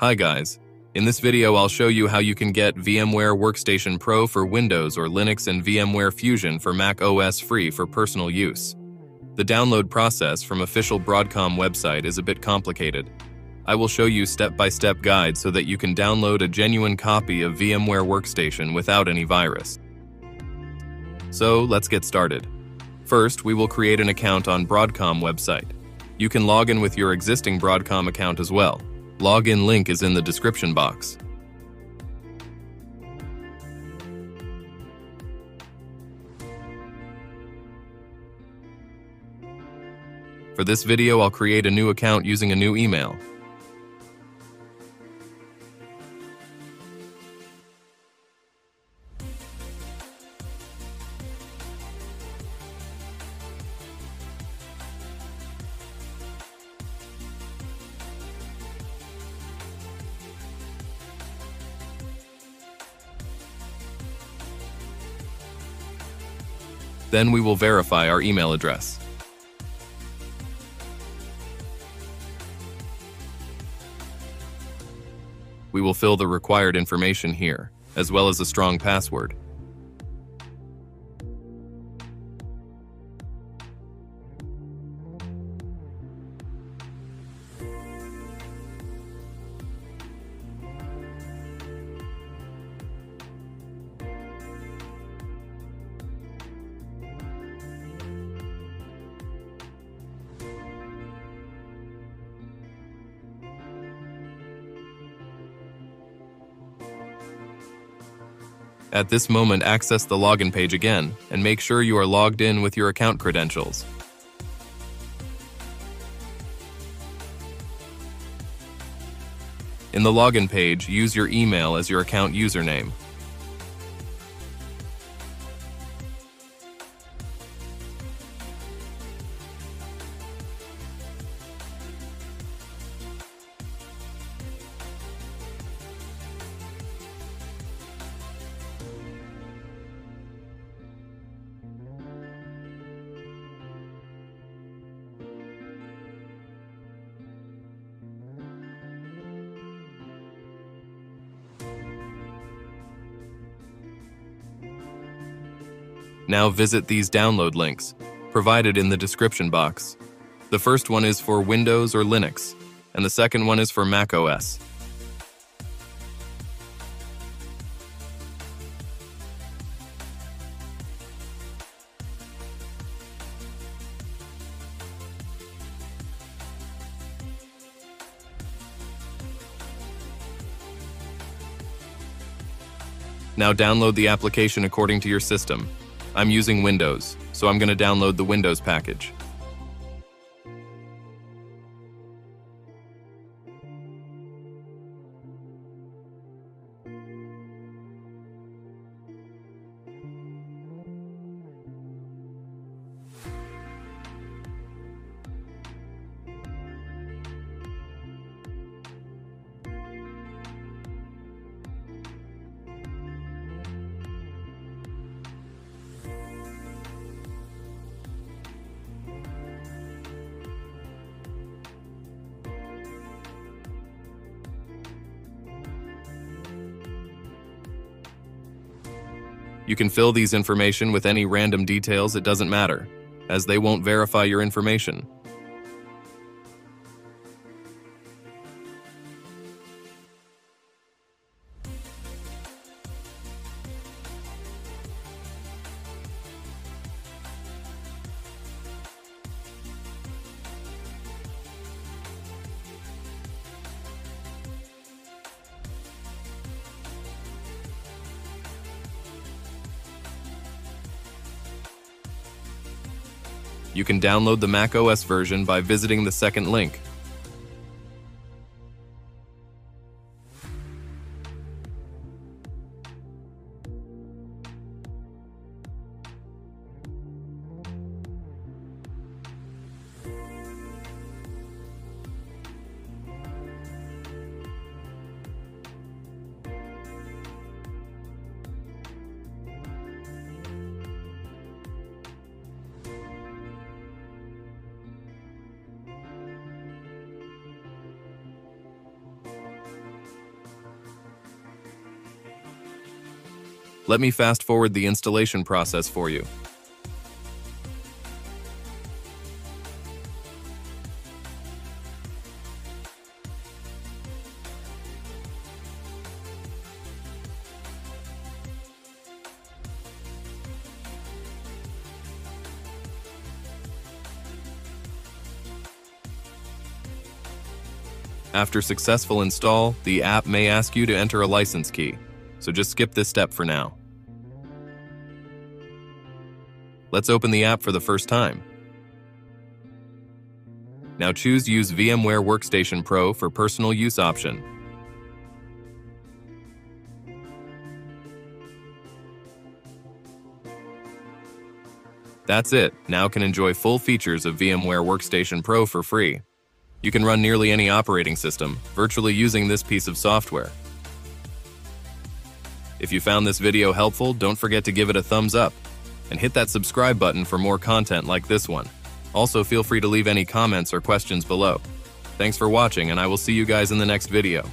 Hi guys. In this video, I'll show you how you can get VMware Workstation Pro for Windows or Linux and VMware Fusion for Mac OS free for personal use. The download process from official Broadcom website is a bit complicated. I will show you step-by-step -step guide so that you can download a genuine copy of VMware Workstation without any virus. So let's get started. First, we will create an account on Broadcom website. You can log in with your existing Broadcom account as well. Login link is in the description box. For this video, I'll create a new account using a new email. Then we will verify our email address. We will fill the required information here, as well as a strong password. At this moment, access the login page again and make sure you are logged in with your account credentials. In the login page, use your email as your account username. Now visit these download links, provided in the description box. The first one is for Windows or Linux, and the second one is for Mac OS. Now download the application according to your system. I'm using Windows, so I'm going to download the Windows package. You can fill these information with any random details, it doesn't matter, as they won't verify your information. You can download the macOS version by visiting the second link. Let me fast forward the installation process for you. After successful install, the app may ask you to enter a license key, so just skip this step for now. Let's open the app for the first time. Now choose Use VMware Workstation Pro for personal use option. That's it, now can enjoy full features of VMware Workstation Pro for free. You can run nearly any operating system, virtually using this piece of software. If you found this video helpful, don't forget to give it a thumbs up and hit that subscribe button for more content like this one. Also, feel free to leave any comments or questions below. Thanks for watching, and I will see you guys in the next video.